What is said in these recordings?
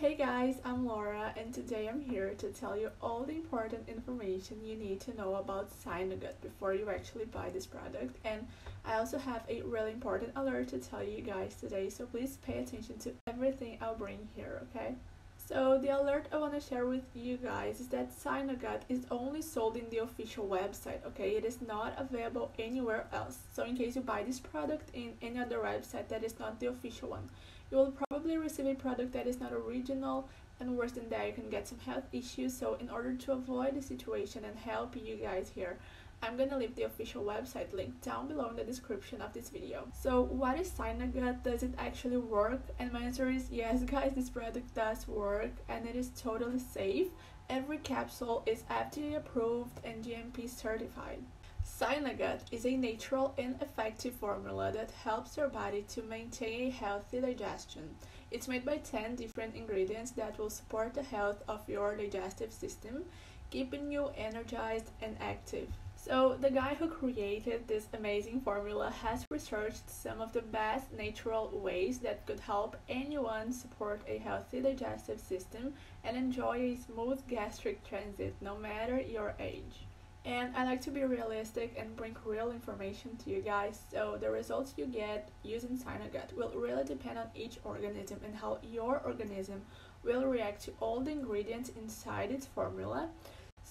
Hey guys, I'm Laura and today I'm here to tell you all the important information you need to know about Synogut before you actually buy this product and I also have a really important alert to tell you guys today so please pay attention to everything I'll bring here, okay? So the alert I want to share with you guys is that Synogut is only sold in the official website, okay? It is not available anywhere else. So in case you buy this product in any other website that is not the official one, you will probably receive a product that is not original and worse than that you can get some health issues so in order to avoid the situation and help you guys here I'm gonna leave the official website link down below in the description of this video. So what is Synogut? Does it actually work? And my answer is yes guys, this product does work and it is totally safe. Every capsule is FDA approved and GMP certified. Synogut is a natural and effective formula that helps your body to maintain a healthy digestion. It's made by 10 different ingredients that will support the health of your digestive system, keeping you energized and active. So, the guy who created this amazing formula has researched some of the best natural ways that could help anyone support a healthy digestive system and enjoy a smooth gastric transit no matter your age. And I like to be realistic and bring real information to you guys. So the results you get using Synogut will really depend on each organism and how your organism will react to all the ingredients inside its formula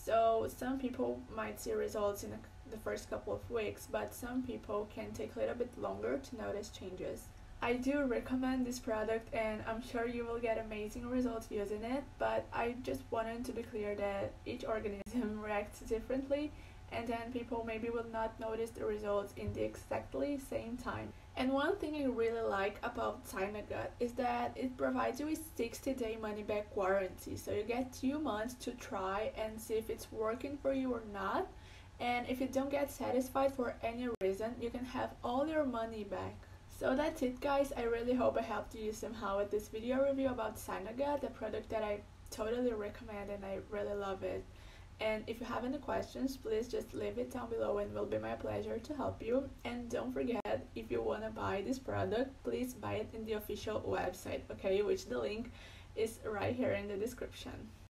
so some people might see results in the first couple of weeks but some people can take a little bit longer to notice changes. I do recommend this product and I'm sure you will get amazing results using it, but I just wanted to be clear that each organism reacts differently and then people maybe will not notice the results in the exactly same time. And one thing I really like about Synogut is that it provides you with 60 day money back warranty. So you get two months to try and see if it's working for you or not. And if you don't get satisfied for any reason, you can have all your money back. So that's it guys, I really hope I helped you somehow with this video review about Synogut, the product that I totally recommend and I really love it. And if you have any questions, please just leave it down below and it will be my pleasure to help you. And don't forget, if you want to buy this product, please buy it in the official website, okay, which the link is right here in the description.